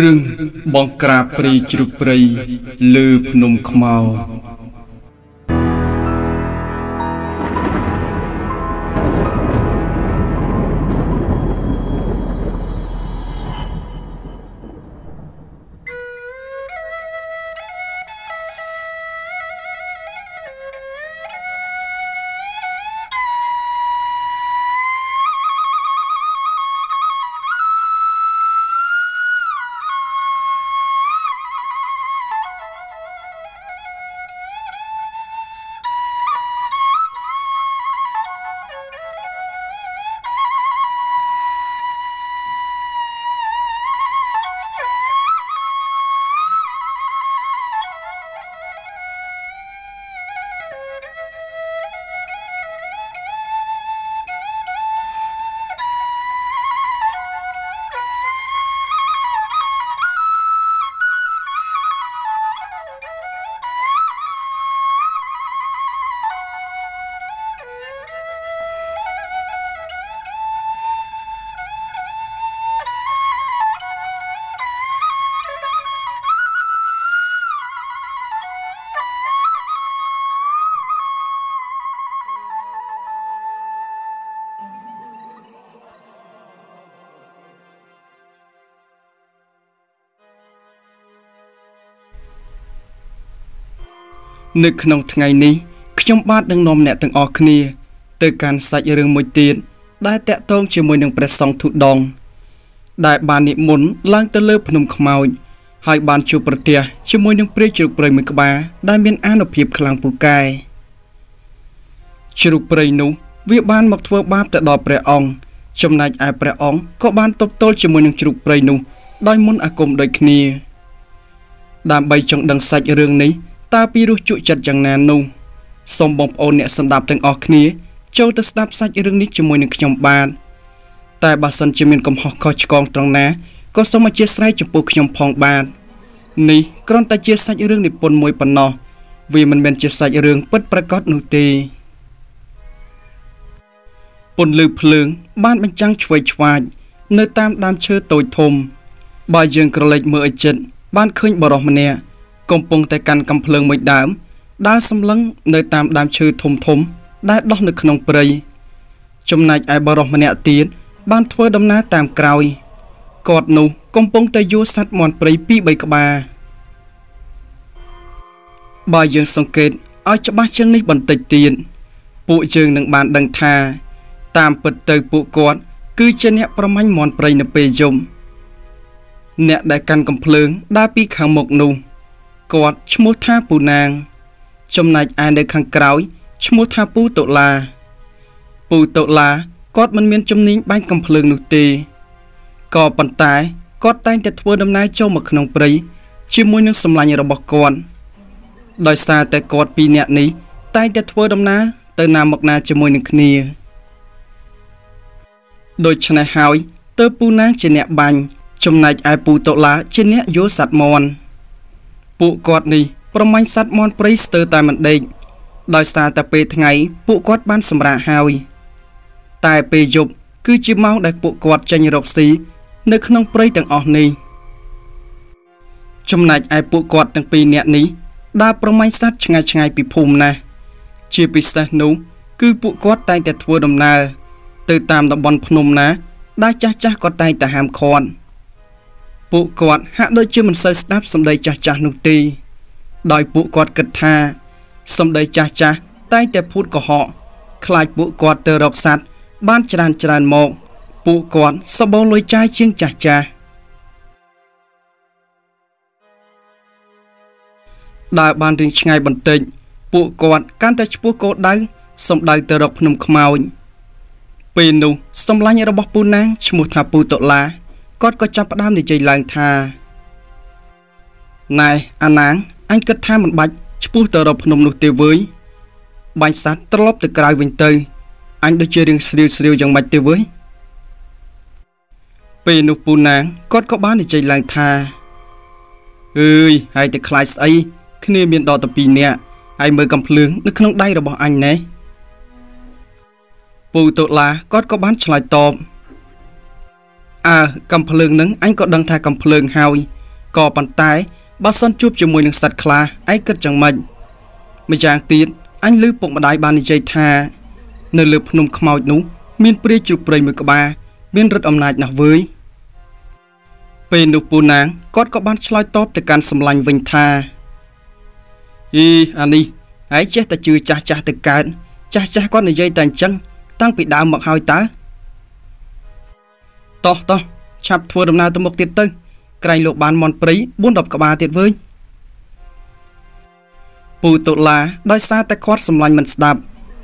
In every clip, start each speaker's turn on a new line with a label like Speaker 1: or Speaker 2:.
Speaker 1: រឿងបងក្រាបព្រៃជ្រុកព្រៃលើភ្នំខ្មៅ នៅក្នុងថ្ងៃនេះខ្ញុំបាទនឹងនាំអ្នកទាំងអស់គ្នា ទៅកាន់សាច់រឿងមួយទៀតដែលតាក់ទងជាមួយនឹងព្រះសង្ឃធុដង ដែលបាននិមន្តឡើងទៅលើភ្នំខ្មោចហើយបានជួបប្រទះជាមួយនឹងព្រាយជ្រូកព្រៃមួយក្បាលដែលមានអានុភាពខ្លាំងពូកែជ្រូកព្រៃនោះវាបានមកធ្វើបាបទៅដល់ព្រះអង្គចំណែកឯព្រះអង្គក៏បានទប់ទល់ជាមួយនឹងជ្រូកព្រៃនោះដោយមុនអាគមដូចគ្នា ដើម្បីចង់ដឹងសាច់រឿងនេះ តើពីរសជក់ចិត្តយ៉ាងណានោះសូមបងប្អូនអ្នកស្ដាប់ទាំងអស់គ្នា ចូលទៅស្ដាប់សាច់រឿងនេះជាមួយនឹងខ្ញុំបាទតែបើសិនជាមានកំហុសខុសឆ្គងត្រង់ណាក៏សូមអធិស្ឋានចំពោះខ្ញុំផងបាទនេះគ្រាន់តែជាសាច់រឿងនិពន្ធមួយប៉ុណ្ណោះវាមិនមែនជាសាច់រឿងពិតប្រាកដនោះទេពន្លឺភ្លើង បានបញ្ចាំងឆ្វេងឆ្វាចនៅតាមដើមឈើតូចធំ បើយើងក្រឡេកមើលឲ្យចិត្តបានឃើញបរិសម្នាក់ កំពុងតែកាន់កំភ្លើងមួយដើមដើរសម្លឹងនៅតាមដើមឈើធំធំ ដែលដុះនៅក្នុងព្រៃចំណែកឯបរិសម្នាក់ទៀតបានធ្វើដំណើរតាមក្រោយគាត់នោះកំពុងតែយួរសัตว์មន់ព្រៃពីរបីក្បាលបើយើងសង្កេតឲ្យច្បាស់ជាងនេះបន្តិចទៀតពួកយើងនឹងបានដឹងថា តាមពិតទៅពួកគាត់ គឺជាអ្នកប្រមាញ់មន់ព្រៃនៅពេលយំអ្នកដែលកាន់កំភ្លើងដើរពីខាងមុខនោះ គាត់ឈ្មោះថាពូណាង ចំណែកឯនៅខាងក្រោយឈ្មោះថាពូតុលាពូតុលាគាត់មិនមានជំនាញបាញ់កំភ្លើងនោះទេក៏ប៉ុន្តែគាត់តែងតែធ្វើដំណើរចូលមកក្នុងព្រៃជាមួយនឹងសម្លាញ់របស់គាត់ដោយសារតែគាត់ពីរនាក់នេះតែងតែធ្វើដំណើរទៅណាមកណាជាមួយនឹងគ្នា ដូច្នេះហើយទើបពូណាងជាអ្នកបាញ់ចំណែកឯពូតុលាជាអ្នកយោសัตว์មន់ ពួកគាត់នេះប្រមាញ់សัตว์មន់ព្រៃស្ទើរតែមិនដេកដោយសារតែពេលថ្ងៃពួកគាត់បានសម្រាកហើយ តែពេលយប់គឺជាម៉ោងដែលពួកគាត់ចេញរកស៊ីនៅក្នុងព្រៃទាំងអស់នេះចំណែកឯពួកគាត់ទាំងពីរនាក់នេះដើរប្រមាញ់សត្វឆ្ងាយឆ្ងាយពីភូមិណាស់ជាពិសេសនោះគឺពួកគាត់តែងតែធ្វើដំណើរទៅតាមតំបន់ភ្នំណាដែលចាស់ចាស់គាត់តែងតែហាមឃាត់ ពួកគាត់ហាក់ដូចជាមិនសូវស្ដាប់សម្ដីចាស់ចាស់នោះទេដោយពួកគាត់គិតថាសម្ដីចាស់ចាស់តែងតែភូតកុហកខ្លាចពួកគាត់ទៅរកសัตว์បានច្រើនច្រើនមក ពួកគាត់សបោលុយចាយជាងចាស់ចាស់ដើរបានរៀងឆ្ងាយបន្តិចពួកគាត់កាន់តែឆ្ពោះគោលដៅសំដៅទៅរកភ្នំខ្មោចពេលនោះសម្លាញ់របស់ពូណាងឈ្មោះថាពូតុលា គាត់ក៏ចាប់ផ្ដើមនិយាយឡើងថាណែអាណាងអញគិតថាមិនបាច់ឈ្មោះទៅរកភ្នំនោះទេវើយបាញ់សัตว์ត្រឡប់ទៅក្រៅវិញទៅអញដូចជារឿងស្រាវស្រាវយ៉ាងម៉េចទេវើយពេលនោះពូណាងគាត់ក៏បាននិយាយឡើងថាអើយហើយតែខ្លាចស្អីគ្នាមានដល់តែ2នាក់ហើយមើលកំភ្លើងនៅក្នុងដៃរបស់អញណែពូតុលាគាត់ក៏បានឆ្លើយតប អើកំភ្លើងនឹងអញក៏ដឹងថាកំភ្លើងហើយក៏ប៉ុន្តែបើសិនជួបជាមួយនឹងសត្វខ្លាឯងគិតយ៉ាងម៉េចម្យ៉ាងទៀតអញឮពុកម្ដាយបាននិយាយថា នៅលើភ្នំខ្មោចនោះ មានព្រាយជ្រូកព្រៃមួយក្បាលមានឫទ្ធិអំណាចណាស់វើយពេលនោះពូណាងគាត់ក៏បានឆ្លើយតបទៅកាន់សម្លាញ់វិញថាអីអានេះឯងចេះតែជឿចាស់ចាស់ទៅកើតចាស់ចាស់គាត់និយាយតែអញ្ចឹងតាំងពីដើមមកហើយតើ តោះតោះឆាប់ធ្វើដំណើរទៅមុខទៀតទៅ ក្រែងលោកបានមន់ព្រៃ4 10ក្បាលទៀតវើយពូតុលាដោយសារតែគាត់សម្លាញ់មិនស្ដាប់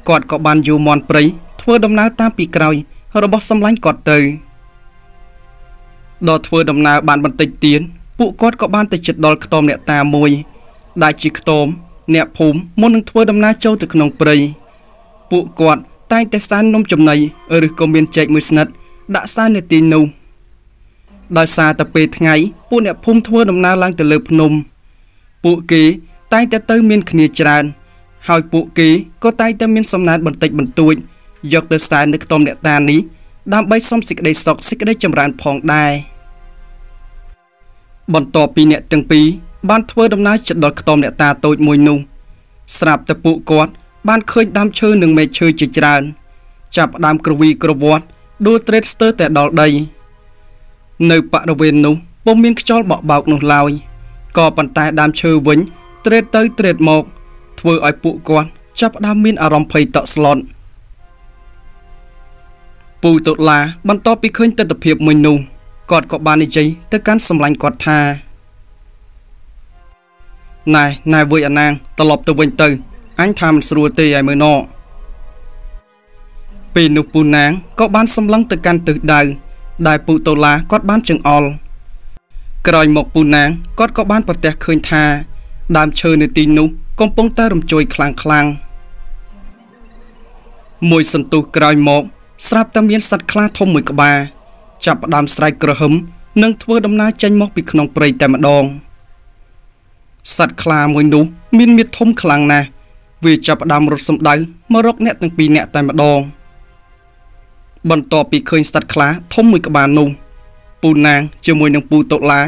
Speaker 1: គាត់ក៏បានយូរមន់ព្រៃធ្វើដំណើរតាមពីក្រោយ របស់សម្លាញ់គាត់ទៅដល់ធ្វើដំណើរបានបន្តិចទៀតពួកគាត់ក៏បានទៅជិតដល់ខ្ទមអ្នកតាមួយ ដែលជាខ្ទមអ្នកភូមិមុននឹងធ្វើដំណើរចូលទៅក្នុងព្រៃពួកគាត់តែងតែសាននំចំណីឬក៏មានចែកមួយស្និត ដាក់សាននៅទីនោះដោយសារតែពេលថ្ងៃពួកអ្នកភូមិធ្វើដំណើរឡើងទៅលើភ្នំ ពួកគេតែងតែទៅមានគ្នាច្រើន ហើយពួកគេក៏តែងតែមានសំណើតបន្តិចបន្តួច យកទៅសែននៅខ្ទមអ្នកតានេះដើម្បីសុំសេចក្តីសុខសេចក្តីចម្រើនផងដែរបន្ទាប់ពីអ្នកទាំងពីរបានធ្វើដំណើរជិតដល់ខ្ទមអ្នកតាតូចមួយនោះស្រាប់តែពួកគាត់បានឃើញដើមឈើនិងមែកឈើជាច្រើន ចាប់ដើមក្រវីក្រវាត់ ដួលត្រេតស្ទើរតែដល់ដី នៅបរិវេណនោះពុំមានខ្យល់បក់បោកនោះឡើយក៏ប៉ុន្តែដើមឈើវិញត្រេតទៅត្រេតមក ធ្វើឲ្យពួកគាត់ចាប់ដើមមានអារម្មណ៍ភ័យតក់ស្លុតពូតុលាបន្ទាប់ពីឃើញទស្សនវិជ្ជាមួយនោះគាត់ក៏បាននិយាយទៅកាន់សម្លាញ់គាត់ថាណែណែវើយអាណាងត្រឡប់ទៅវិញទៅអញថាមិនស្រួលទេឲ្យមើលណ ពេលនោះពូណាងក៏បានសម្លឹងទៅកាន់ទិសដៅដែលពូតូឡាគាត់បានចង្អុលក្រោយមកពូណាងគាត់ក៏បានប្រទះឃើញថាដើមឈើនៅទីនោះកំពុងតែរំជួយខ្លាំងខ្លាំងមួយសន្ទុះក្រោយមក ស្រាប់តែមានសត្វខ្លាធំមួយក្បាលចាប់ផ្ដើមស្រែកក្រហឹមនិងធ្វើដំណើរចេញមកពីក្នុងព្រៃតែម្ដងសត្វខ្លាមួយនោះមានមាឌធំខ្លាំងណាស់វាចាប់ផ្ដើមរត់សម្ដៅមករកអ្នកទាំងពីរអ្នកតែម្ដង បន្ទាប់ពីឃើញសត្វខ្លាធំមួយក្បាលនោះពូណាងជាមួយនឹងពូតុលា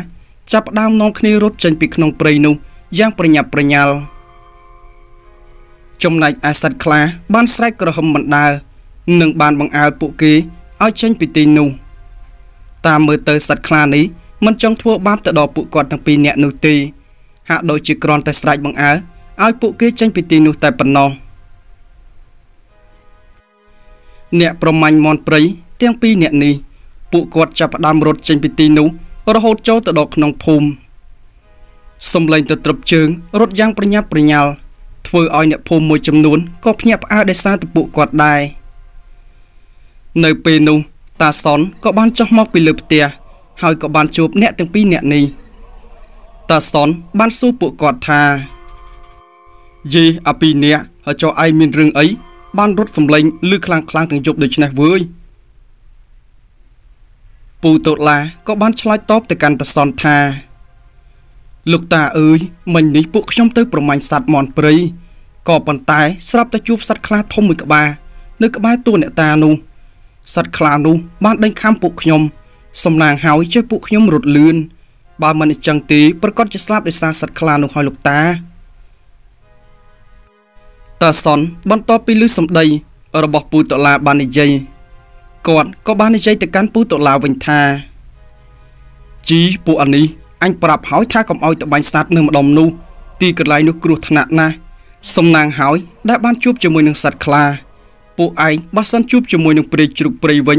Speaker 1: ចាប់ផ្ដើមនាំគ្នារត់ចេញពីក្នុងព្រៃនោះយ៉ាងប្រញាប់ប្រញាល់ចំណែកឯសត្វខ្លាបានស្រែកក្រហមបណ្ដើនិងបានបង្អើលពួកគេឲ្យចេញពីទីនោះតាមមើលទៅសត្វខ្លានេះមិនចង់ធ្វើបាបទៅដល់ពួកគាត់ទាំងពីរនាក់នោះទេហាក់ដូចជាគ្រាន់តែស្រែកបង្អើលឲ្យពួកគេចេញពីទីនោះតែប៉ុណ្ណោះ អ្នកប្រមាញ់មន់ព្រៃទាំងពីរអ្នកនេះពួកគាត់ចាប់ផ្ដើមរត់ចេញពីទីនោះរហូតចូលទៅដល់ក្នុងភូមិសំឡេងទៅត្រឹបជើងរត់យ៉ាងប្រញាប់ប្រញាល់ធ្វើឲ្យអ្នកភូមិមួយចំនួនក៏ភ្ញាក់ផ្អើលដោយសារតែពួកគាត់ដែរនៅពេលនោះតាសុនក៏បានចុះមកពីលើផ្ទះហើយក៏បានជួបអ្នកទាំងពីរអ្នកនេះតាសុនបានសួរពួកគាត់ថាយេអាពីរនាក់ហើយចុះឯងមានរឿងអី បានរត់សម្លេងលឺខ្លាំងខ្លាំងទាំងយប់ដូចនេះវើយពូតូឡាក៏បានឆ្លើយតបទៅកាន់តាសុនថាលោកតាអើយមិញនេះពួកខ្ញុំទៅប្រមាញ់សត្វមន់ព្រៃក៏ប៉ុន្តែស្រាប់តែជួបសត្វខ្លាធំមួយក្បាលនៅក្បែរតួអ្នកតានោះសត្វខ្លានោះបានដេញខាំពួកខ្ញុំសំណាងហើយចេះពួកខ្ញុំរត់លឿនបើមិនអញ្ចឹងទេប្រកាសជាស្លាប់ដោយសារសត្វខ្លានោះហើយលោកតា តាសុនបន្ទាប់ពីឮសម្ដី របស់ពូតឡាបាននិយាយគាត់ក៏បាននិយាយទៅកាន់ពូតឡាវិញថាជីពួកអានេះអញប្រាប់ហើយថាកុំឲ្យទៅបាញ់សត្វនៅម្ដុំនោះទីកន្លែងនោះគ្រោះថ្នាក់ណាស់សំណាងហើយដែលបានជួបជាមួយនឹងសត្វខ្លាពួកឯងបើសិនជួបជាមួយនឹងព្រៃជ្រូកព្រៃវិញ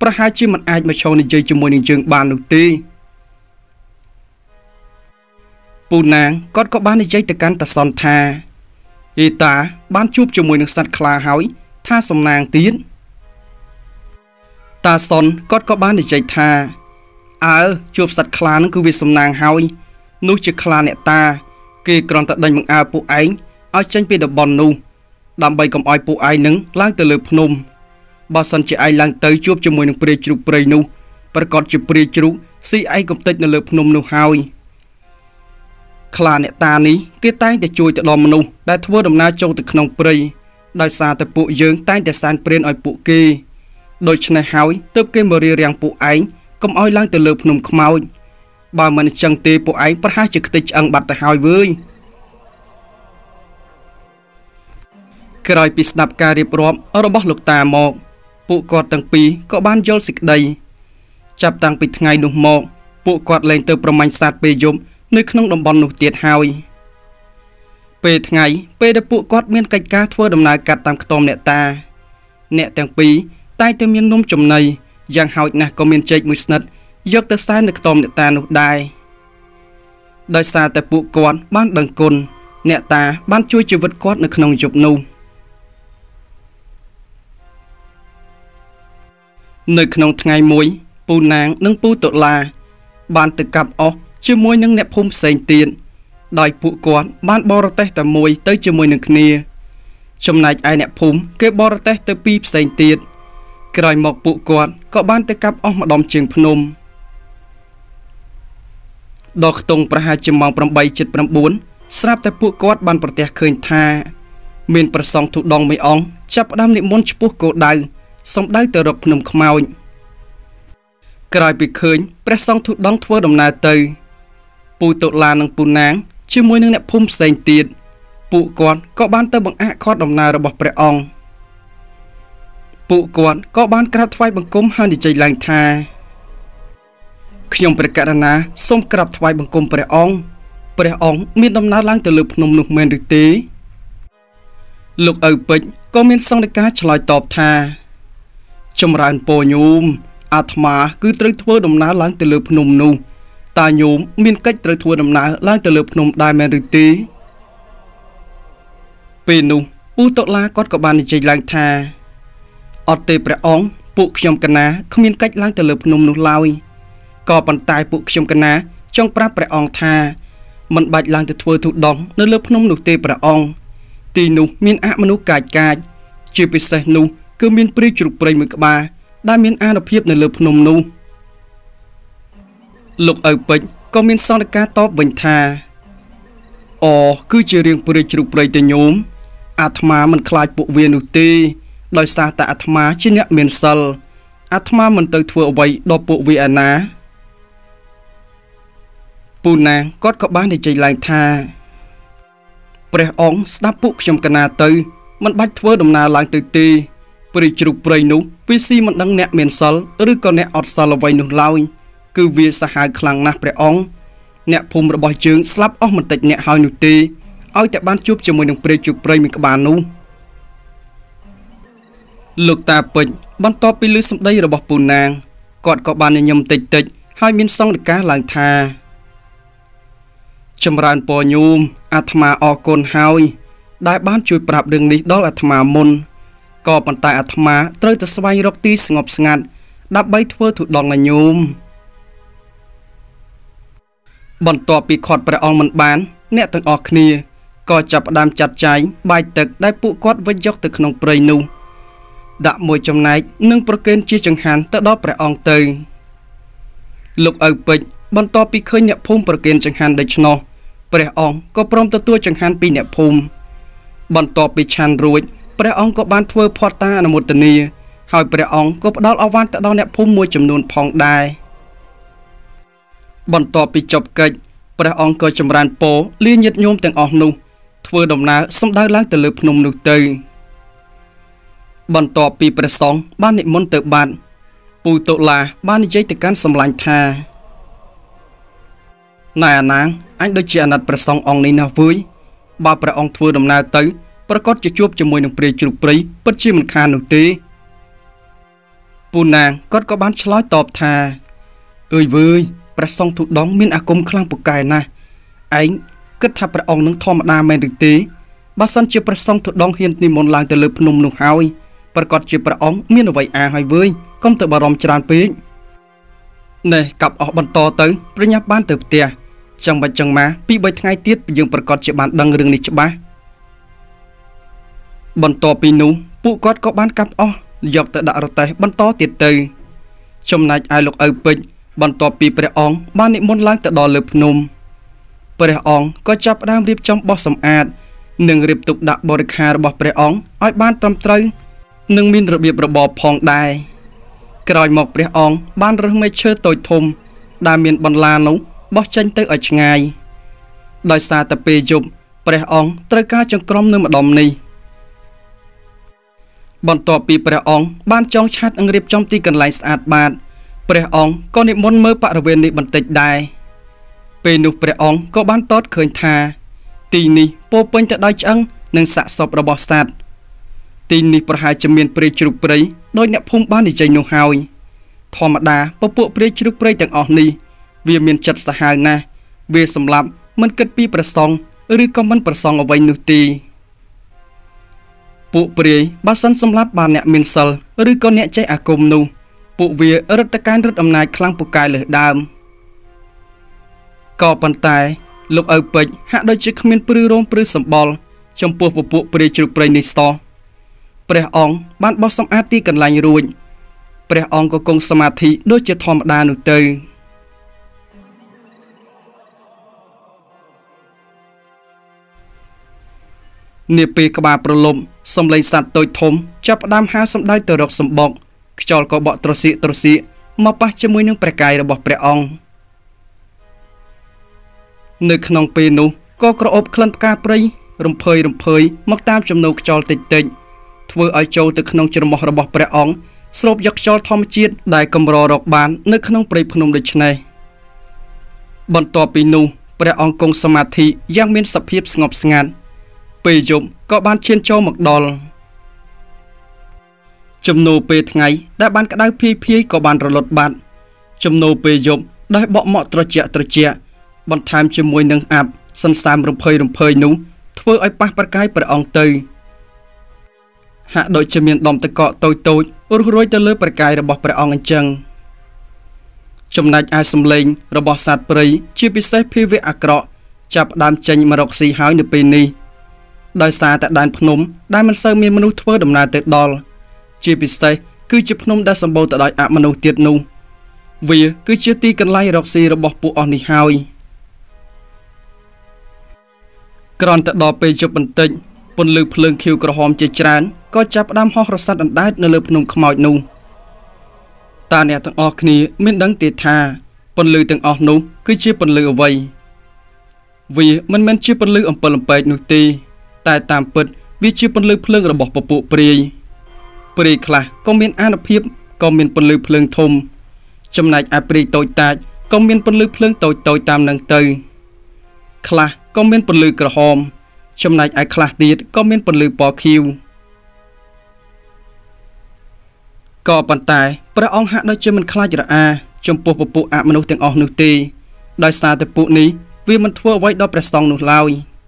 Speaker 1: ប្រហែលជាមិនអាចមកឈរនិយាយជាមួយនឹងយើងបាននោះទេពូណាងគាត់ក៏បាននិយាយទៅកាន់តាសុនថា អេតាបានជួបជាមួយនឹងសត្វខ្លាហើយថាសំណាងទៀតតាសុនគាត់ក៏បាននិយាយថាអើជួបសត្វខ្លានឹងគឺវាសំណាងហើយនោះជាខ្លាអ្នកតា គេគ្រាន់តែដេញបង្អើពួកឯងឲ្យចេញពីតំបន់នោះដើម្បីកុំឲ្យពួកឯងនឹងឡើងទៅលើភ្នំបើសិនជាឯងឡើងទៅជួបជាមួយនឹងព្រាយជ្រូកព្រៃនោះប្រកាសជាព្រាយជ្រូកស៊ីឯងកំតិចនៅលើភ្នំនោះហើយ ខ្លាអ្នកតានេះគេតែងតែជួយទៅដល់មនុស្សដែលធ្វើដំណើរចូលទៅក្នុងព្រៃដោយសារតែពួកយើងតែងតែសែនព្រានឲ្យពួកគេដូច្នេះហើយទើបគេមករៀបរៀងពួកឯងកុំឲ្យឡើងទៅលើភ្នំខ្មោចបើមិនអញ្ចឹងទេពួកឯងប្រហែលជាខ្ទេចឆ្អឹងបាត់ទៅហើយវើយក្រោយពីស្ដាប់ការរៀបរាប់របស់លោកតាមកពួកគាត់ទាំងពីរក៏បានយល់សេចក្តីចាប់តាំងពីថ្ងៃនោះមក ពួកគាត់លែងទៅប្រមាញ់សត្វពេលយប់ នៅក្នុងតំបន់នោះទៀតហើយពេលថ្ងៃពេលដែលពួកគាត់មានកិច្ចការធ្វើដំណើរកាត់តាមខ្ទមអ្នកតា អ្នកទាំងពីរតែងតែមាននំចំណីយ៉ាងហោចណាស់ក៏មានចេកមួយស្និតយកទៅសែននៅខ្ទមអ្នកតានោះដែរដោយសារតែពួកគាត់បានដឹងគុណអ្នកតាបានជួយជីវិតគាត់នៅក្នុងយប់នោះនៅក្នុងថ្ងៃមួយពូណាងនិងពូតុលា បានទៅកាប់អស់ ជាមួយនឹងអ្នកភូមិផ្សេងទៀតដោយពួកគាត់បានបរទេះតែមួយទៅជាមួយនឹងគ្នា ចំណែកឯអ្នកភូមិគេបរទេះទៅពីរផ្សេងទៀតក្រោយមកពួកគាត់ក៏បានទៅកាប់អស់ម្ដុំជើងភ្នំដល់ខ្ទង់ប្រហែលជាម៉ោង8:79ស្រាប់តែពួកគាត់បានប្រទះឃើញថា មានប្រសងទុដងមួយអង្គចាប់ផ្ដើមនិមន្តឈ្មោះគោដៅសំដៅទៅរកភ្នំខ្មោចក្រោយពីឃើញព្រះសង្ឃទុដងធ្វើដំណើរទៅ ពូតុលានិងពូណាងជាមួយនឹងអ្នកភូមិផ្សេងទៀតពួកគាត់ក៏បានទៅបង្អាក់ខតដំណើររបស់ព្រះអង្គពួកគាត់ក៏បានក្រាបថ្វាយបង្គំហើយនិយាយឡើងថាខ្ញុំព្រះករុណាសូមក្រាបថ្វាយបង្គំព្រះអង្គព្រះអង្គមានដំណើរឡើងទៅលើភ្នំនោះមែនឬទេលោកឪពេជ្រក៏មានសង្កេតការឆ្លើយតបថាចម្រើនពរញោមអាត្មា គឺត្រូវធ្វើដំណើរឡើងទៅលើភ្នំនោះ តាញោមមានកិច្ចត្រូវធ្វើដំណើរឡើងទៅលើភ្នំដែរមែនឬទេពេលនោះពូតុលាគាត់ក៏បាននិយាយឡើងថាអត់ទេព្រះអង្គពួកខ្ញុំកណាគ្មានកិច្ចឡើងទៅលើភ្នំនោះឡើយក៏ប៉ុន្តែពួកខ្ញុំកណាចង់ប្រាប់ព្រះអង្គថាមិនបាច់ឡើងទៅធ្វើទុដងនៅលើភ្នំនោះទេព្រះអង្គទីនោះមានអមនុស្សកាចកាច ជាពិសេសនោះគឺមានព្រាយជ្រូកព្រៃមួយក្បាលដែលមានអានុភាពនៅលើភ្នំនោះ លោកឪពេជ្រក៏មានសន្និការតបវិញថាអគឺជារឿងព្រាយជ្រូកព្រៃទៅញោមអាត្មាមិនខ្លាចពួកវានោះទេដោយសារតែអាត្មាជាអ្នកមានសិលអាត្មាមិនទៅធ្វើអ្វីដល់ពួកវាឯណាពូណាគាត់ក៏បាននិយាយឡើងថា ព្រះអង្គស្ដាប់ពួកខ្ញុំកណាទៅមិនបាច់ធ្វើដំណើរឡើងទៅទេព្រៃជ្រូកព្រៃនោះវាស៊ីមិនដឹងអ្នកមានសិលឬក៏អ្នកអត់សិលអ្វីនោះឡើយ គឺវាសាហាវខ្លាំងណាស់ព្រះអង្គអ្នកភូមិរបស់ជើងស្លាប់អស់មិនតិចអ្នកហើយនោះទេឲ្យតែបានជួបជាមួយនឹងព្រៃជ្រូកព្រៃមួយក្បាលនោះលោកតាពេជ្របន្ទាប់ពីឮសម្ដីរបស់ពូណាងគាត់ក៏បានញញឹមតិចតិចហើយមានសង្កការឡើងថាចម្រើនពរញោមអាត្មាអរគុណហើយ ដែលបានជួយប្រាប់រឿងនេះដល់អាត្មាមុនក៏ប៉ុន្តែអាត្មាត្រូវទៅស្វែងរកទីស្ងប់ស្ងាត់ដើម្បីធ្វើទុដងណាញោម បន្ទាប់ពីខាត់ព្រះអង្គមិនបាន អ្នកទាំងអស់គ្នាក៏ចាប់ផ្ដើមចាត់ចែងបាយទឹកដែលពួកគាត់វិចយកទៅក្នុងព្រៃនោះដាក់មួយចំណែកនិងប្រគេនជាចង្ហាន់ទៅដល់ព្រះអង្គទៅលោកឪពេជ្របន្ទាប់ពីឃើញអ្នកភូមិប្រគេនចង្ហាន់ដូច្នោះព្រះអង្គក៏ព្រមទទួលចង្ហាន់ពីអ្នកភូមិបន្ទាប់ពីឆាន់រួចព្រះអង្គក៏បានធ្វើផាត់តាអនុមោទនាហើយព្រះអង្គក៏ផ្ដល់អវ៉ាន់ទៅដល់អ្នកភូមិមួយចំនួនផងដែរ បន្ទាប់ពីចប់កិច្ចព្រះអង្គក៏ចម្រើនពរលាញាតិញោមទាំងអស់នោះ ធ្វើដំណើរសម្ដៅឡើងទៅលើភ្នំនោះទៅបន្ទាប់ពីព្រះសង្ឃបាននិមន្តទៅបាត់ពូតុលាបាននិយាយទៅកាន់សម្លាញ់ថាណែអាណាងអញដូចជាអាណិតព្រះសង្ឃអង្គនេះណាស់វើយបើព្រះអង្គធ្វើដំណើរទៅប្រកាសជាជួបជាមួយនឹងព្រាយជ្រូកព្រៃពិតជាមិនខាននោះទេពូណាងគាត់ក៏បានឆ្លើយតបថាអើយវើយ ព្រះសង្ឃទុដងមានអាគមខ្លាំងពូកែណាស់ឯងគិតថាព្រះអង្គនឹងធម្មតាមែនឬទេបើសិនជាព្រះសង្ឃទុដងហ៊ាននិមន្តឡើងទៅលើភ្នំនោះហើយប្រកាសជាព្រះអង្គមានអ្វីអាហើយវើយកុំទៅបារម្ភច្រើនពេកណែកាប់អស់បន្តទៅប្រញាប់បានទៅផ្ទះចឹងបាច់ចឹងមកពី3ថ្ងៃទៀតយើងប្រកាសជាបានដឹងរឿងនេះច្បាស់បន្ទាប់ពីនោះពួកគាត់ក៏បានកាប់អស់យកទៅដាក់រទេះបន្តទៀតទៅ ចំណែកឯលោកឪពេជ្រ បន្ទាប់ពីព្រះអង្គបាននិមន្តឡើងទៅដល់លើភ្នំព្រះអង្គក៏ចាប់ផ្ដើមរៀបចំបោះសម្អាត និងរៀបទុកដាក់បរិខាររបស់ព្រះអង្គឲ្យបានត្រឹមត្រូវនិងមានរបៀបរបបផងដែរក្រោយមកព្រះអង្គបានរើសមែកឈើតូចធំ ដែលមានបន្លានោះបោះចេញទៅឲ្យឆ្ងាយដោយសារតែពេលយប់ព្រះអង្គត្រូវការចង្ក្រមនៅម្ដុំនេះបន្ទាប់ពីព្រះអង្គបានចងឆាត់និងរៀបចំទីកន្លែងស្អាតបាត ព្រះអង្គក៏និមន្តមើលបរិវេណនេះបន្តិចដែរពេលនោះព្រះអង្គក៏បានតតឃើញថា ទីនេះពោពេញទៅដោយឆ្អឹងនិងសាកសពរបស់សត្វទីនេះប្រហែលជាមានព្រៃជ្រូកព្រៃដោយអ្នកភូមិបាននិយាយនោះហើយធម្មតាពពួកព្រៃជ្រូកព្រៃទាំងអស់នេះវាមានចិត្តសាហាវណាស់វាសម្លាប់មិនគិតពីប្រសងឬក៏មិនប្រសងអ្វីនោះទេពួកព្រាយបើសិនសម្លាប់បានអ្នកមានសិលឬក៏អ្នកចេះអាគមនោះ ពួកវារឹតតកានរឹតអំណាចខ្លាំងពូកែលើសដើមក៏ប៉ុន្តែលោកឪពេជ្រហាក់ដូចជាគ្មានព្រឺរោមព្រឺសម្បល់ចំពោះពពួកព្រាយជ្រូកព្រៃនេះសោះព្រះអង្គបានបោះសម្អាតទីកន្លែងរួចព្រះអង្គក៏គង់សមាធិដូចជាធម្មតានោះទៅនាពេលក្បាលប្រលប់សំឡេងសត្វតូចធំចាប់ផ្ដើមហាសំដៅទៅរកសម្បុក ខ្យល់ក៏បក់ត្រសៀកត្រសៀកមកប៉ះជាមួយនឹងព្រះកាយរបស់ព្រះអង្គនៅក្នុងពេលនោះក៏ក្រអូបក្លិនផ្កាព្រៃរំភើយរំភើយមកតាមចំណូលខ្យល់តិចតិចធ្វើឲ្យចូលទៅក្នុងច្រមុះរបស់ព្រះអង្គស្រូបយកខ្យល់ធម្មជាតិដែលកម្ររកបាន នៅក្នុងព្រៃភ្នំដូច្នេះបន្ទាប់ពីនោះព្រះអង្គគង់សមាធិយ៉ាងមានសភាពស្ងប់ស្ងាត់ពេលយប់ក៏បានឈានចូលមកដល់ ចំណូលពេលថ្ងៃដែលបានក្តៅភាយភាយក៏បានរលត់បាត់ចំណូលពេលយប់ដែលបក់មកត្រជាក់ត្រជាក់បន្ថែមជាមួយនឹងអាប់សន្សើមរំភើយរំភើយនោះធ្វើឲ្យប៉ះប្រកាយព្រះអង្គទៅហាក់ដូចជាមានដុំទឹកកកតូចតូចរុះរួយទៅលើប្រកាយរបស់ព្រះអង្គអញ្ចឹងចំណែកឯសំឡេងរបស់សត្វព្រៃជាពិសេសភាវៈអាក្រក់ចាប់ដើមចេញមករកស៊ីហើយនៅពេលនេះដោយសារតែដែនភ្នំដែលមិនសូវមានមនុស្សធ្វើដំណើរទៅដល់ ជាពិសេសគឺជាភ្នំដែលសម្បូរទៅដោយអមនុស្សទៀតនោះវាគឺជាទីកន្លែងរកស៊ីរបស់ពួកអស់នេះហើយក្រនទៅដល់ពេលជប់បន្តិចពន្លឺភ្លើងខៀវក្រហមជាច្រើនក៏ចាប់ផ្ដើមហោះរសាត់អណ្ដែតនៅលើភ្នំខ្មោចនោះតើអ្នកទាំងអស់គ្នាមានដឹងទេថាពន្លឺទាំងអស់នោះគឺជាពន្លឺអ្វីវាមិនមែនជាពន្លឺអំពិលអំពែកនោះទេតែតាមពិតវាជាពន្លឺភ្លើងរបស់ពពួកព្រាយ ព្រាយខ្លះក៏មានអានុភាពក៏មានពន្លឺភ្លើងធំ ចំណែកឯព្រាយតូចតាចក៏មានពន្លឺភ្លើងតូចតូចតាមនឹងទៅ ខ្លះក៏មានពន្លឺក្រហម ចំណែកឯខ្លះទៀតក៏មានពន្លឺពណ៌ខៀវក៏ប៉ុន្តែព្រះអង្គហាក់ដូចជាមិនខ្លាចរអាចំពោះពពួកអមនុស្សទាំងអស់នោះទេដោយសារតែពួកនេះវាមិនធ្វើអ្វីដល់ព្រះសង្ឃនោះឡើយ។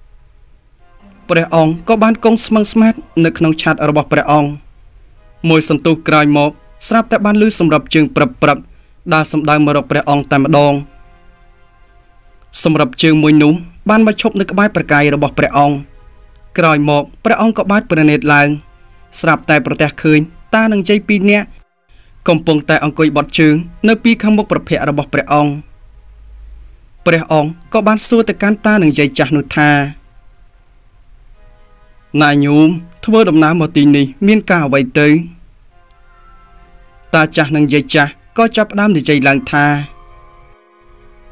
Speaker 1: ព្រះអង្គក៏បានគង់ស្មឹងស្មាតនៅក្នុងឆាត់របស់ព្រះអង្គ មួយសន្ទុះក្រោយមកស្រាប់តែបានលឺសម្រាប់ជើងប្រឹបប្រឹបដើរសម្ដៅមករកព្រះអង្គតែម្ដងសម្រាប់ជើងមួយនោះបានមកឈប់នៅក្បែរប្រកាយរបស់ព្រះអង្គក្រោយមកព្រះអង្គក៏បានប្រណិតឡើង ស្រាប់តែប្រទះឃើញតានឹងជ័យពីរនាក់កំពុងតែអង្គុយបត់ជើង នៅពីខាងមុខប្រភៈរបស់ព្រះអង្គព្រះអង្គក៏បានសួរទៅកាន់តានឹងជ័យចាស់នោះថាណាញោម ធ្វើដំណើរមកទីនេះ មានការអ្វីទៅតាចាស់និងយាយចាស់ក៏ចាប់ផ្ដើមនិយាយឡើងថា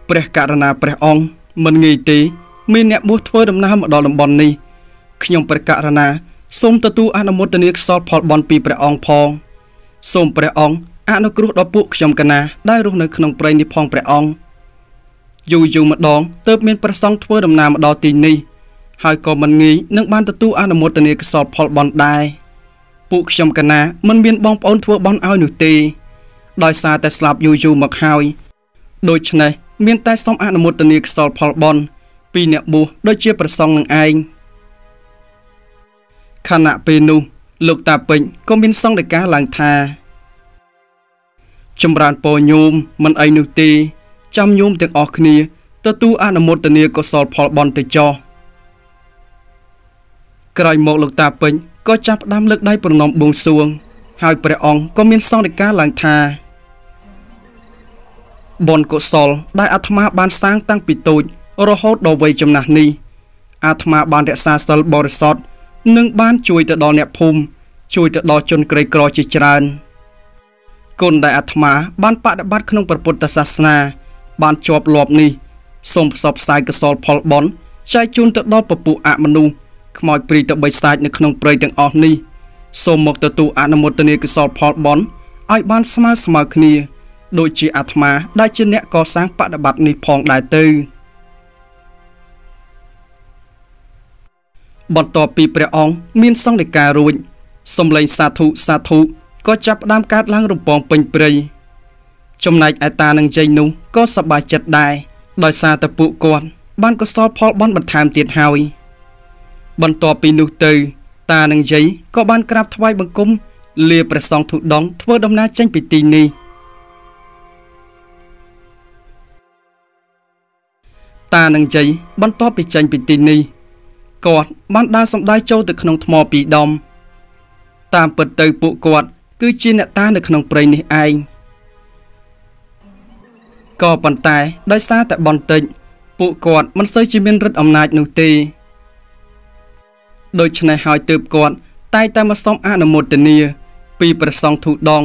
Speaker 1: ព្រះករណាព្រះអង្គមិនងាយទេមានអ្នកបួសធ្វើដំណើរមកដល់តំបន់នេះខ្ញុំព្រះករណាសូមទទួលអនុមោទនាខ្សលផលបន់ពីព្រះអង្គផងសូមព្រះអង្គអនុគ្រោះដល់ពួកខ្ញុំកណាដែលរស់នៅក្នុងព្រៃនេះផងព្រះអង្គយូរយូរម្ដងទើបមានព្រះសង្ឃធ្វើដំណើរមកដល់ទីនេះ ហើយក៏មិនងាយនឹងបានទទួលអនុមោទនាកុសលផលបន់ដែរពួកខ្ញុំកណាមិនមានបងប្អូនធ្វើបន់ឲ្យនោះទេដោយសារតែស្លាប់យូរយូរមកហើយដូច្នេះមានតែសូមអនុមោទនាកុសលផលបន់ពីអ្នកបួសដូចជាប្រសងនឹងឯងខណៈពេលនោះលោកតាពេញក៏មានសង្ឃដីកាឡើងថាចម្រើនពរញោមមិនអីនោះទេចាំញោមទាំងអស់គ្នាទទួលអនុមោទនាកុសលផលបន់ទៅចោះ ក្រោយមកលោកតាពេញក៏ចាប់ផ្ដើមលើកដៃប្រណម្យបួងសួង ហើយព្រះអង្គក៏មានសង្ឃដីកាឡើងថាបុណ្យកុសល ដែលអាត្មាបានសាងតាំងពីតូចរហូតដល់វ័យចំណាស់នេះអាត្មាបានរក្សាសិលបរិសុទ្ធនិងបានជួយទៅដល់អ្នកភូមិជួយទៅដល់ជនក្រីក្រជាច្រើនគុណដែលអាត្មាបានបដិបត្តិក្នុងព្រះពុទ្ធសាសនា បានជាប់លាប់នេះសូមផ្សព្វផ្សាយកសលផលបុណ្យចែកជូនទៅដល់ពពុះអមនុស្ស ខ្មោចព្រីទៅបីសាច់នៅក្នុងព្រៃទាំងអស់នេះសូមមកទទួលអនុមោទនាកុសលផលបុណ្យឲ្យបានស្មើស្មើគ្នាដូចជាអាត្មា ដែលជាអ្នកកសាងបដិបត្តិនេះផងដែរទៅបន្ទាប់ពីព្រះអង្គមានសង្ឃដីការួចសំឡេងសាធុសាធុក៏ចាប់ផ្ដើមកើតឡើងរំពងពេញព្រៃចំណែកឯតានឹងជ័យនោះក៏សប្បាយចិត្តដែរដោយសារតែពួកគាត់បានកសលផលបន់បន្ថែមទៀតហើយ បន្ទាប់ពីនោះទៅ តានឹងយាយក៏បានក្រាបថ្វាយបង្គំលាព្រះសង្ឃធុដងធ្វើដំណើរចេញពីទីនេះតានឹងជ័យបន្ទាប់ពីចេញពីទីនេះគាត់បានដើរសំដៅចូលទៅក្នុងថ្មពីរដុំតាមពិតទៅពួកគាត់ គឺជាអ្នកតានៅក្នុងព្រៃនេះឯងក៏ប៉ុន្តែដោយសារតែបន្តិច ពួកគាត់មិនសូវជាមានឫទ្ធិអំណាចនោះទេ ដូច្នេះហើយទើបគាត់តែងតែមកសុំអនុមោទនា ពីព្រះសង្ឃធុដង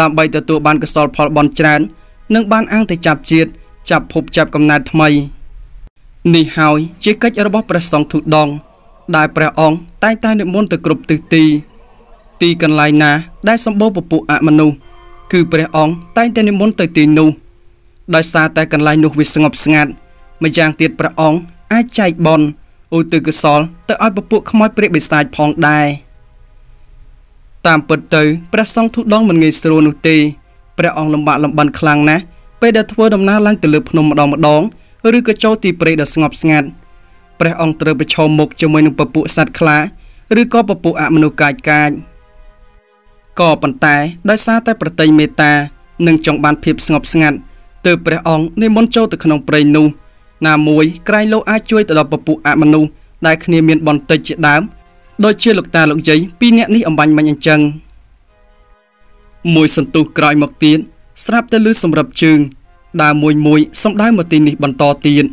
Speaker 1: ដើម្បីទទួលបានកសលផលបន់ច្រើននិងបានអង្គទៅចាប់ជាតិចាប់ភពចាប់កំណើតថ្មីនេះហើយជាកិច្ចរបស់ព្រះសង្ឃធុដង ដែលព្រះអង្គតែងតែនិមន្តទៅគ្រប់ទិសទី ទីកន្លែងណា ដែលសម្បូរពពុះអមនុស្សគឺព្រះអង្គតែងតែនិមន្តទៅទីនោះដោយសារតែកន្លែងនោះវាស្ងប់ស្ងាត់ម្យ៉ាងទៀតព្រះអង្គអាចចែកបន ឧទ្ទិសកុសលទៅឲ្យពពួកខ្មោចព្រាកបិសាចផងដែរតាមពិតទៅព្រះសង្ឃធុដងមិនងាយស្រួលនោះទេព្រះអង្គលំបាកលំបិនខ្លាំងណាស់ពេលដែលធ្វើដំណើរឡើងទៅលើភ្នំម្ដងម្ដងឬក៏ចូលទីព្រៃដ៏ស្ងប់ស្ងាត់ព្រះអង្គត្រូវប្រឈមមុខជាមួយនឹងពពួកសត្វខ្លាឬក៏ពពួកអមនុស្សកាចកាចក៏ប៉ុន្តែដោយសារតែប្រតិយមេត្តានិងចង់បានភាពស្ងប់ស្ងាត់ទើបព្រះអង្គនិមន្តចូលទៅក្នុងព្រៃនោះ ណាមួយក្រែងលោកអាចជួយទៅដល់ពពួកអមនុស្សដែលគ្នាមានបន្តិចជាដើមដូចជាលោកតាលោកយាយពីរនាក់នេះអំបញ្ញមិញអញ្ចឹងមួយសន្ទុះក្រោយមកទៀតស្រាប់តែលឺសម្រាប់ជើងដើរមួយមួយសំដៅមកទីនេះបន្តទៀត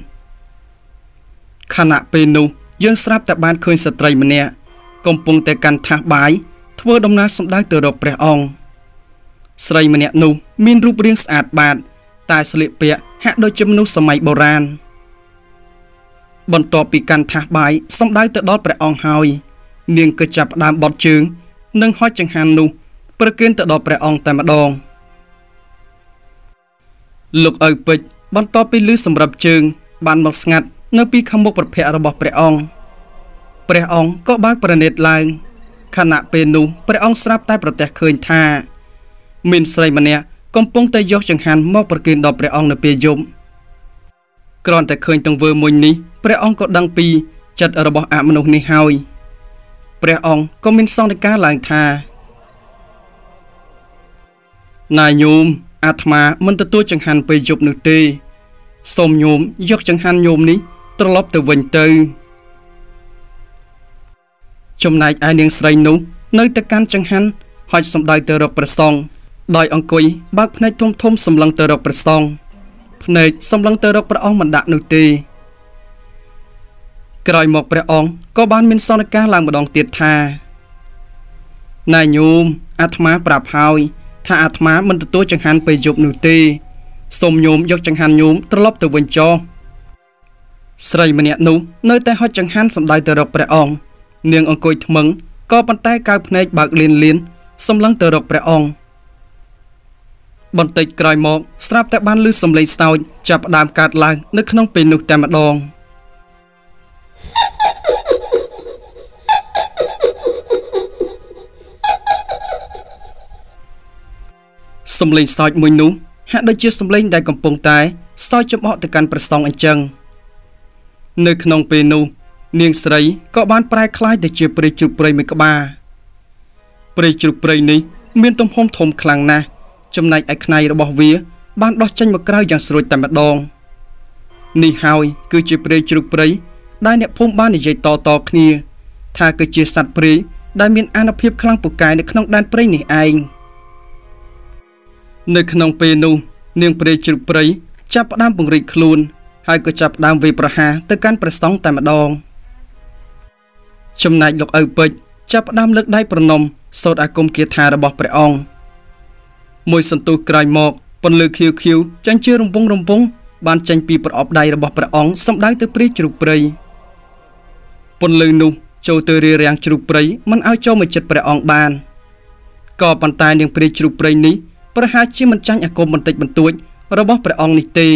Speaker 1: ខណៈពេលនោះយើងស្រាប់តែបានឃើញស្ត្រីម្នាក់កំពុងតែកាន់ថាសបាយធ្វើដំណើរសំដៅទៅរកព្រះអង្គស្រីម្នាក់នោះមានរូបរាងស្អាតបាត តែស្លៀកពាក់ហាក់ដូចជាមនុស្សសម័យបុរាណ បន្ទាប់ពីកាន់ថាសបាយសំដៅទៅដល់ព្រះអង្គហើយ នាងក៏ចាប់ផ្ដើមបត់ជើង និងហុចចង្ហាន់នោះ ប្រគិនទៅដល់ព្រះអង្គតែម្ដងលោកឪពេជ្របន្ទាប់ពីលឺសម្រាប់ជើង បានមកស្ងាត់នៅពីខាងមុខប្រភ័ក្ររបស់ព្រះអង្គព្រះអង្គក៏បើកប្រណិតឡើងខណៈពេលនោះព្រះអង្គស្រាប់តែប្រទះឃើញថា មានស្រីម្នាក់កំពុងតែយកចង្ហាន់មកប្រគេនដល់ព្រះអង្គនៅពេលយប់គ្រាន់តែឃើញទង្វើមួយនេះ ព្រះអង្គក៏ដឹងពីចិត្តរបស់អមនុស្សនេះហើយព្រះអង្គក៏មានសង្កេតការឡើងថាណាយញោមអាត្មាមិនទទួលចង្ហាន់ពេលយប់នោះទេសូមញោមយកចង្ហាន់ញោមនេះត្រឡប់ទៅវិញទៅ ចំណែកឯនាងស្រីនោះនៅតែកាន់ចង្ហាន់ហុចសំដៅទៅរកព្រះសង្ឃដោយអង្គុយបើកភ្នែកធំធំសម្លឹងទៅរកព្រះសង្ឃភ្នែកសម្លឹងទៅរកព្រះអង្គមិនដាក់នោះទេ ក្រោយមកព្រះអង្គក៏បានមានសន្និកាសឡើងម្ដងទៀតថាណែញោមអាត្មាប្រាប់ហើយថាអាត្មាមិនទទួលចង្ហាន់ពេលយប់នោះទេសូមញោមយកចង្ហាន់ញោមត្រឡប់ទៅវិញចោះស្រីម្នាក់នោះនៅតែហុចចង្ហាន់សម្ដៅទៅរកព្រះអង្គនាងអង្គុយថ្មឹងក៏ប៉ុន្តែកៅភ្នែកបើកលៀនលៀនសម្លឹងទៅរកព្រះអង្គបន្តិចក្រោយមកស្រាប់តែបានឮសំឡេងស្តោចចាប់ផ្ដើមកើតឡើងនៅក្នុងពេលនោះតែម្ដង សំឡេងស្តោចមួយនោះហាក់ដូចជាសំឡេងដែលកំពុងតែស្តោចចំអកទៅកាន់ព្រះសង្ឃអញ្ចឹងនៅក្នុងពេលនោះ នាងស្រីក៏បានប្រែក្លាយទៅជាព្រៃជ្រូកព្រៃមួយក្បាលព្រៃជ្រូកព្រៃនេះ មានទំហំធំខ្លាំងណាស់ចំណែកឯខ្នែងរបស់វា បានដោះចេញមកក្រៅយ៉ាងស្រួចតែម្ដងនេះហើយគឺជាព្រៃជ្រូកព្រៃ ដែលអ្នកភូមិបាននិយាយតតគ្នាថាគឺជាសត្វព្រៃដែលមានអានុភាពខ្លាំងពូកែនៅក្នុងដែនព្រៃនេះឯងនៅក្នុងពេលនោះនាងព្រៃជ្រូកព្រៃចាប់ផ្ដើមពង្រីកខ្លួន ហើយក៏ចាប់ផ្ដើមវាយប្រហារទៅកាន់ព្រះសង្ឃតែម្ដងចំណែកលោកឪពេជ្រចាប់ផ្ដើមលើកដៃប្រណម្យសូត្រអាគមគាថារបស់ព្រះអង្គមួយសន្ទុះក្រោយមកពន្លឺខៀវខៀវចាញ់ជារង្វង់រង្វង់បានចេញពីប្រអប់ដៃរបស់ព្រះអង្គសម្ដៅទៅព្រះជ្រូកព្រៃ ពន្លឺនោះចូលទៅរារាំងជ្រូកព្រៃមិនឲ្យចូលមកចិត្តព្រះអង្គបានក៏ប៉ុន្តែនាងព្រះជ្រូកព្រៃនេះប្រហែលជាមិនចាញ់អាគមបន្តិចបន្តួចរបស់ព្រះអង្គនេះទេ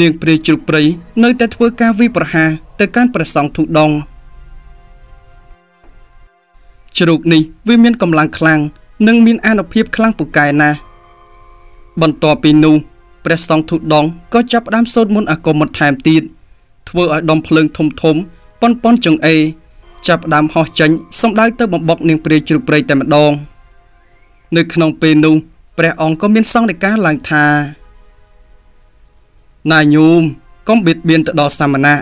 Speaker 1: នាងព្រះជ្រូកព្រៃនៅតែធ្វើការវិប្រហាទៅកាន់ព្រះសង្ឃធុដងជ្រូកនេះវាមានកម្លាំងខ្លាំងនិងមានអានុភាពខ្លាំងពូកែណាស់បន្ទាប់ពីនោះព្រះសង្ឃធុដងក៏ចាប់ផ្ដើមសូត្រមន្តអាគមបន្ថែមទៀតធ្វើឲ្យដុំភ្លើងធំធំ ប៉ុនប៉ុនចង្អេចាប់ផ្ដើមហោះចេញសំដៅទៅបំបុកនាងព្រាយជ្រូកព្រៃតែម្ដង នៅក្នុងពេលនោះព្រះអង្គក៏មានសង្ឃដីកាឡើងថាណាញោមកុំបៀតបៀនទៅដល់សាមណៈ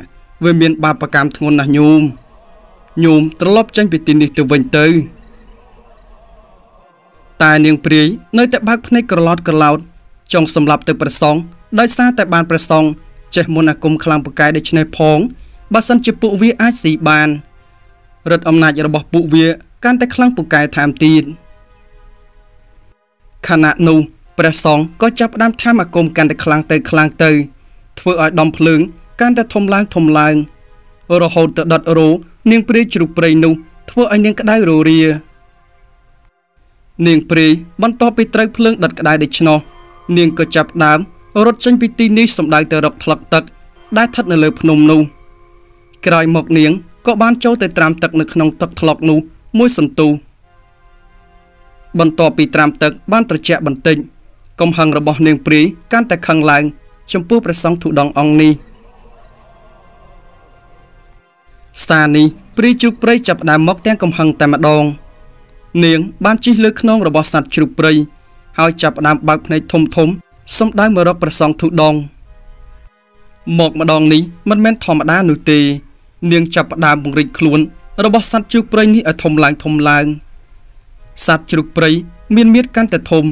Speaker 1: វាមានបាបកម្មធ្ងន់ណាស់ញោមញោមត្រឡប់ចេញពីទីនេះទៅវិញទៅតែនាងព្រាយនៅតែបើកភ្នែកក្រឡោតក្រឡោតចង់សម្លាប់ទៅព្រះសង្ឃដោយសារតែបានព្រះសង្ឃចេះមុនអាគមខ្លាំងពូកែដូច្នេះផង បើសិនជាពួកវាអាចស៊ីបានរិទ្ធអំណាចរបស់ពួកវាកាន់តែខ្លាំងពូកែថែមទៀតខណៈនោះព្រះសង្ឃក៏ចាប់ផ្ដើមថាមអាគមកាន់តែខ្លាំងទៅខ្លាំងទៅ ធ្វើឲ្យដំភ្លើងកាន់តែធំឡើងធំឡើង រហូតទៅដុតរោនាងព្រាយជ្រូកព្រៃនោះធ្វើឲ្យនាងក្តៅររានាងព្រាយបន្ទាប់ពីត្រូវភ្លើងដុតក្តៅដូច្នោះនាងក៏ចាប់ដើមរត់ចេញពីទីនេះសម្ដៅទៅរកថ្លឹកទឹកដែលស្ថិតនៅលើភ្នំនោះ ក្រោយមកនាងក៏បានចូលទៅត្រាំទឹកនៅក្នុងទឹកថ្លុកនោះមួយសន្ទុះបន្ទាប់ពីត្រាំទឹកបានត្រជាក់បន្តិចកំហឹងរបស់នាងព្រាយកាន់តែខឹងឡើង ចំពោះព្រះសង្ឃធុដងអង្គនេះស្ថានេះព្រាយជ្រូកព្រៃចាប់ដើមមកទាំងកំហឹងតែម្ដង នាង បានជិះលើខ្នងរបស់សត្វជ្រូកព្រៃហើយចាប់ផ្ដើមបើកភ្នែកធំធំសំដៅមករកព្រះសង្ឃធុដងមកម្ដងនេះមិនមែនធម្មតានោះទេ នាងចាប់ផ្ដើមពង្រីកខ្លួន របស់សត្វជ្រូកព្រៃនេះឲ្យធំឡើងធំឡើងសត្វជ្រូកព្រៃមានមៀតកាន់តែធំ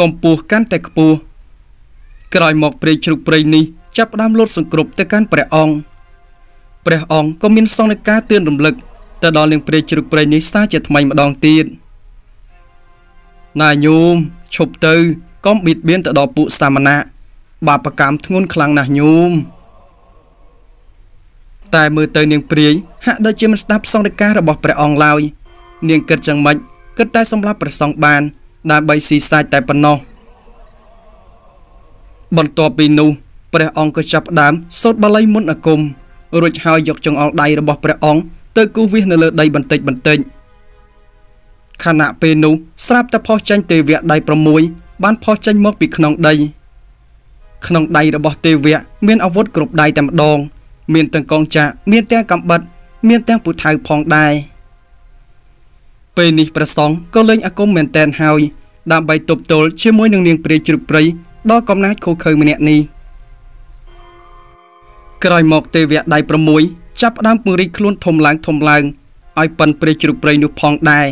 Speaker 1: កម្ពស់កាន់តែខ្ពស់ក្រោយមកព្រៃជ្រូកព្រៃនេះចាប់ផ្ដើមលោតសង្គ្រប់ទៅកាន់ព្រះអង្គព្រះអង្គក៏មានសង្ឃការទឿនរំលឹកទៅដល់នាងព្រៃជ្រូកព្រៃនេះសារជាថ្មីម្ដងទៀតណាញោមឈប់ទៅកុំបៀតបៀនទៅដល់ពួកសាមណៈបាបកម្មធ្ងន់ខ្លាំងណាស់ញោម តែមើលទៅនាងព្រាយហាក់ដូចជាមិនស្ដាប់សង្ឃការរបស់ព្រះអង្គឡើយនាងគិតយ៉ាងម៉េចគិតតែសម្រាប់ព្រះសង្ឃបានដើម្បីស៊ីសាច់តែប៉ុណ្ណោះបន្ទាប់ពីនោះព្រះអង្គក៏ចាប់ផ្ដើមសូត្របាលីមុនអាគមរួចហើយយកចង្អុលដៃរបស់ព្រះអង្គទៅគូសវាសនៅលើដីបន្តិចបន្តិចខណៈពេលនោះស្រាប់តែផុសចេញទេវៈដៃ6បានផុសចេញមកពីក្នុងដី ក្នុងដៃរបស់ទេវៈមានអាវុធគ្រប់ដៃតែម្ដង មានទាំងកងចាក់មានទាំងកំបិត មានទាំងពូថៅផងដែរពេលនេះព្រះសង្ឃក៏លេងអាគមមែនតែនហើយដើម្បីទប់ទល់ជាមួយនឹងនាងព្រាយជ្រុកព្រៃដល់កំណាចខូខើម្នាក់នេះក្រោយមកទេវៈដៃ6ចាប់ផ្ដើមពង្រីកខ្លួនធំឡើងធំឡើងឲ្យប៉ិនព្រាយជ្រុកព្រៃនោះផងដែរ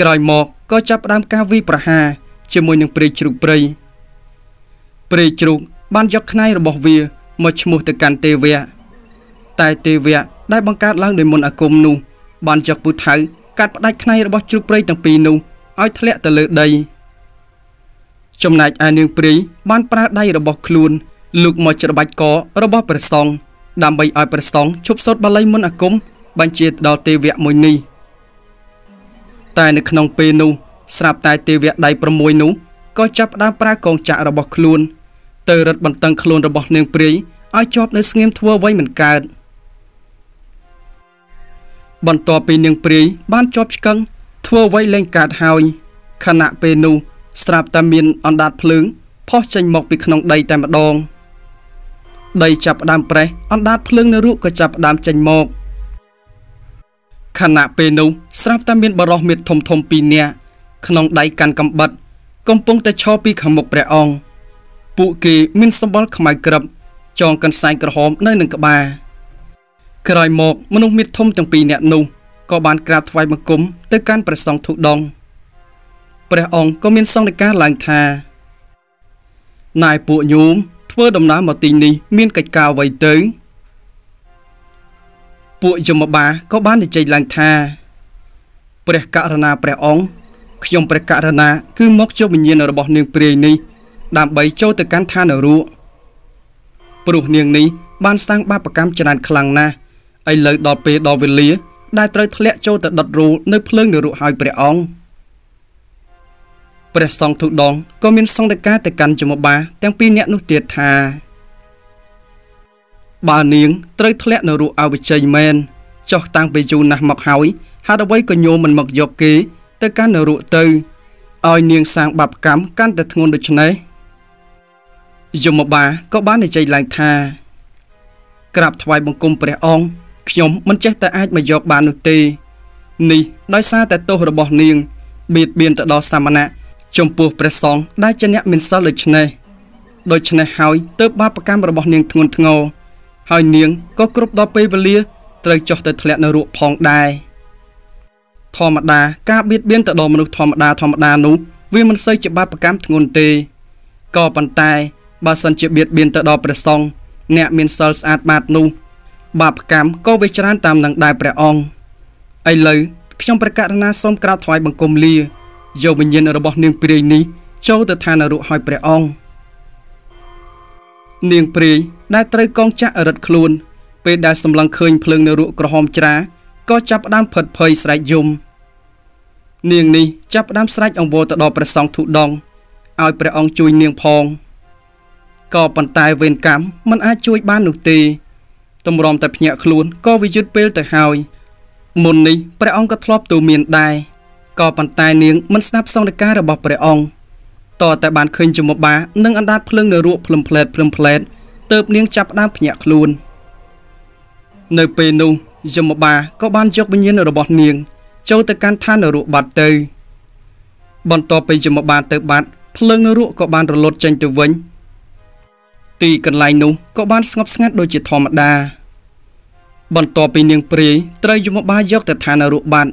Speaker 1: ក្រោយមកក៏ចាប់ផ្ដើមការវាយប្រហារជាមួយនឹងព្រាយជ្រូកព្រៃព្រាយជ្រូកបានយកខ្នែងរបស់វា មកឈ្មោះទៅកាន់ទេវៈតែទេវៈដែលបង្កើតឡើងដោយមន្តអាគមនោះបានយកពូថៅកាត់ផ្ដាច់ខ្នែងរបស់ជ្រូកព្រៃទាំងពីរនោះឲ្យធ្លាក់ទៅលើដី ចំណែកឯនាងព្រាយបានប្រើដៃរបស់ខ្លួនលូកមកច្របាច់ករបស់ព្រះសង្ឃដើម្បីឲ្យព្រះសង្ឃឈប់សូត្របាលីមន្តអាគមបញ្ជាដល់ទេវៈមួយនេះតែនៅក្នុងពេលនោះស្រាប់តែទេវៈដៃ6នោះក៏ចាប់ផ្ដើមប្រើកងចក្ររបស់ខ្លួន ទៅរឹតបន្តឹងខ្លួនរបស់នាងព្រាយឲ្យជាប់នៅស្ងៀមធ្វើអ្វីមិនកើតបន្ទាប់ពីនាងព្រាយបានជាប់ឆ្កឹងធ្វើអ្វីលែងកើតហើយខណៈពេលនោះស្រាប់តែមានអណ្ដាតភ្លើងផុសចេញមកពីក្នុងដីតែម្ដងដីចាប់ផ្ដើមប្រេះអណ្ដាតភ្លើងនៅរូបក៏ចាប់ផ្ដើមចេញមកខណៈពេលនោះស្រាប់តែមានបរោះមេតធំធំពីរនាក់ក្នុងដៃកាន់កំបិត កំពុងតែឈរពីខាងមុខព្រះអង្គ ពួកគេមានសម្បល់ខ្មៅក្រឹបចងកន្សែងក្រហមនៅនឹងក្បាលក្រោយមកមនុស្សមេតធំទាំងពីរនាក់នោះក៏បានក្រាបថ្វាយបង្គំទៅកាន់ព្រះសង្ឃធុដងព្រះអង្គក៏មានសង្ឃការឡើងថានាយពួកញោមធ្វើដំណើរមកទីនេះមានកិច្ចការអ្វីទៅពួកយមបាក៏បាននិយាយឡើងថាព្រះករណាព្រះអង្គខ្ញុំព្រះករណាគឺមកជួបវិញ្ញាណរបស់នាងព្រាយនេះ ដើម្បីចូលទៅកាន់ឋាននរកព្រោះនាងនេះបានសាងបាបកម្មច្រើនខ្លាំងណាស់ឥឡូវដល់ពេលដល់វេលា ដែលត្រូវធ្លាក់ចូលទៅដុតរូនៅភ្លើងនរកហើយព្រះអង្គព្រះសង្ឃទុដងក៏មានសង្ឃការទៅកាន់ចមបាទាំងពីរអ្នកនោះទៀតថាបើនាងត្រូវធ្លាក់នរកអវិជ័យមែនចុះតាំងពីយូរណាស់មកហើយហេតុអ្វីក៏ញោមមិនមកយកគេទៅកាន់នរកទៅឲ្យនាងសាងបាបកម្មកាន់តែធ្ងន់ដូច្នេះ យមបាក៏បាននិយាយឡើងថាក្រាបថ្វាយបង្គំព្រះអង្គខ្ញុំមិនចេះតែអាចមកយកបាននោះទេ នេះដោយសារតែទោសរបស់នាងបៀតបៀនទៅដល់សាមណៈចំពោះព្រះសង្ឃដែលជាអ្នកមានសិលដូច្នេះដូច្នេះហើយទើបបាបកម្មរបស់នាងធ្ងន់ធ្ងរហើយនាងក៏គ្រប់ដល់ពេលវេលាត្រូវចុះទៅធ្លាក់នៅរូបផងដែរធម្មតាការបៀតបៀនទៅដល់មនុស្សធម្មតាធម្មតានោះវាមិនសូវជាបាបកម្មធ្ងន់ទេក៏ប៉ុន្តែ បើសិនជាបៀតបៀនទៅដល់ព្រះសង្ឃអ្នកមានសិលស្អាតបាតនោះបាបកម្មក៏វាច្រើនតាមនឹងដែរព្រះអង្គឥឡូវខ្ញុំប្រកាសណាសូមក្រាបថ្វាយបង្គំលាយកវិញ្ញាណរបស់នាងព្រាយនេះចូលទៅឋាននរកឲ្យព្រះអង្គនាងព្រាយដែលត្រូវកងចាក់រត់ខ្លួន ពេលដែលសម្លឹងឃើញភ្លើងនរកក្រហមច្រាក៏ចាប់ផ្ដើមផិតភ័យស្រែកយំនាងនេះចាប់ផ្ដើមស្រែកអង្វរទៅដល់ព្រះសង្ឃធុដងឲ្យព្រះអង្គជួយនាងផង ក៏ប៉ុន្តែវេនកម្មមិនអាចជួយបាននោះទេតម្រាំតែភ្ញាក់ខ្លួនក៏វាយឺតពេលទៅហើយមុននេះព្រះអង្គក៏ធ្លាប់ទូមានដែរក៏ប៉ុន្តែនាងមិនស្ដាប់សង្ឃការរបស់ព្រះអង្គតតែបានឃើញចមុបានិងអណ្ដាតភ្លើងនៅរក់ភ្លឹមផ្លែតភ្លឹមផ្លែតទៅបនាងចាប់ផ្ដើមភ្ញាក់ខ្លួននៅពេលនោះយមបាក៏បានយកវិញ្ញាណរបស់នាង ចូលទៅកាន់ឋាននរកបាត់ទៅ បន្ទាប់ពីយមបាទៅបាត់ភ្លើងនរកក៏បានរលត់ចេញទៅវិញ ទីកន្លែងនោះក៏បានស្ងប់ស្ងាត់ដូចជាធម្មតា បន្ទាប់ពីនាងព្រាយត្រូវយមបាលយកទៅឋានរូបបាត់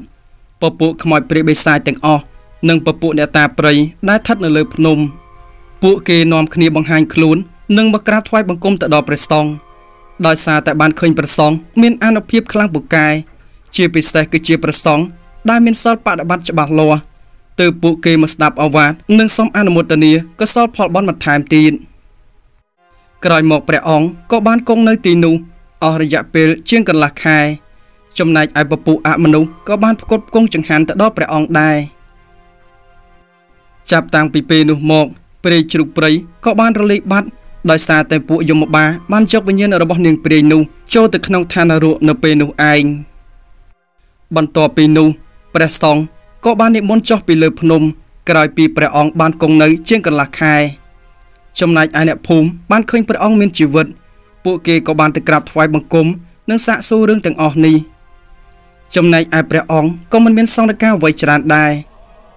Speaker 1: ពពួកខ្មោចព្រាយបិសាចទាំងអស់និងពពួកអ្នកតាព្រៃដែលស្ថិតនៅលើភ្នំ ពួកគេនាំគ្នាបង្ហាញខ្លួននិងមកក្រាបថ្វាយបង្គំទៅដល់ព្រះសង្ឃដោយសារតែបានឃើញព្រះសង្ឃមានអានុភាពខ្លាំងពូកែជាពិសេសគឺជាព្រះសង្ឃដែលមានសិលបដិបត្តិច្បាស់លាស់ទើបពួកគេមកស្ដាប់អវាទនិងសូមអនុមោទនាកុសលផលបុណ្យបន្ថែមទៀត។ ក្រោយមកព្រះអង្គក៏បានគង់នៅទីនោះអស់រយៈពេលជាងកន្លះខែ ចំណែកឯពពុះអមនុស្សក៏បានផ្គត់ផ្គង់ចង្ហាន់ទៅដល់ព្រះអង្គដែរចាប់តាំងពីពេលនោះមកព្រៃជ្រូកព្រៃក៏បានរលាយបាត់ដោយសារតែពួកយមបាលបានយកវិញ្ញាណរបស់នាងព្រាយនោះចូលទៅក្នុងឋាននរកនៅពេលនោះឯងបន្ទាប់ពីនោះព្រះសង្ឃក៏បាននិមន្តចុះពីលើភ្នំក្រោយពីព្រះអង្គបានគង់នៅជាងកន្លះខែ ចំណែកឯអ្នកភូមិបានឃើញព្រះអង្គមានជីវិត ពួកគេក៏បានទៅក្រាបថ្វាយបង្គំនិងសាកសួររឿងទាំងអស់នេះចំណែកឯព្រះអង្គក៏មិនមានសង្ឃការអ្វីច្រើនដែរ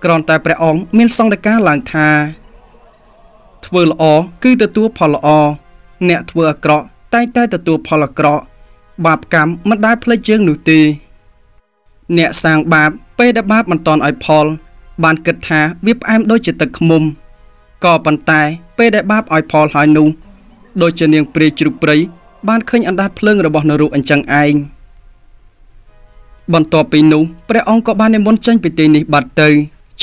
Speaker 1: គ្រាន់តែព្រះអង្គមានសង្ឃការឡើងថា ធ្វើល្អគឺទទួលផលល្អអ្នកធ្វើអាក្រក់តែងតែទទួលផលអាក្រក់បាបកម្មមិនដែលផ្លេចជើងនោះទេអ្នកសាងបាបពេលដែលបាបមិនតន់ឲ្យផល បានគិតថាវាផ្អែមដូចជាទឹកឃ្មុំ ក៏ប៉ុន្តែពេលដែលបាបឲ្យផលហើយនោះដូចជានាងព្រាយជ្រូកព្រៃបានឃើញអណ្ដាតភ្លើងរបស់នរុអញ្ចឹងឯងបន្ទាប់ពីនោះព្រះអង្គក៏បាននិមន្តចេញពីទីនេះបាត់ទៅ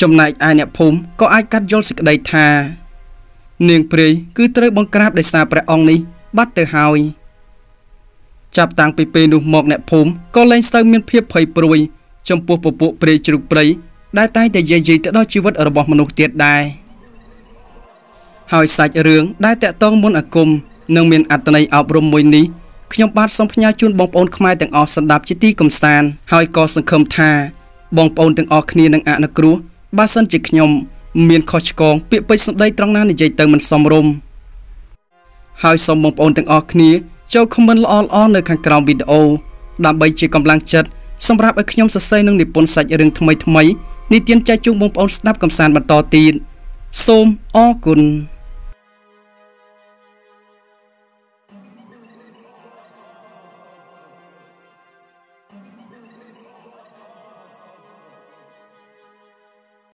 Speaker 1: ចំណែកឯអ្នកភូមិក៏អាចកាត់យល់សេចក្តីថា នាងព្រាយគឺត្រូវបង្ក្រាបដោយសារព្រះអង្គនេះបាត់ទៅហើយចាប់តាំងពីពេលនោះមកអ្នកភូមិក៏លែងស្ទើរមានភាពភ័យព្រួយ ចំពោះពពួកព្រាយជ្រូកព្រៃដែលតែងតែយាយីទៅដល់ជីវិតរបស់មនុស្សទៀតដែរ ហើយសាច់រឿងដែលតកតងមុនអាគមនឹងមានអត្ថន័យអប់រំមួយនេះខ្ញុំបាទសូមផ្ញើជូនបងប្អូនខ្មែរទាំងអស់សម្រាប់ជាទីកំសាន្តហើយក៏សង្ឃឹមថាបងប្អូនទាំងអស់គ្នានឹងអនុគ្រោះបើសិនជាខ្ញុំមានខុសឆ្គងពាក្យពេចន៍សម្ដីត្រង់ណានិយាយទៅមិនសមរម្យហើយសូមបងប្អូនទាំងអស់គ្នាចូលខមមិនល្អល្អនៅខាងក្រោមវីដេអូដើម្បីជាកម្លាំងចិត្តសម្រាប់ឲ្យខ្ញុំសរសេរនឹងនិពន្ធសាច់រឿងថ្មីថ្មីនេះទានចែកជូនបងប្អូនស្ដាប់កំសាន្តបន្តទៀតសូមអរគុណ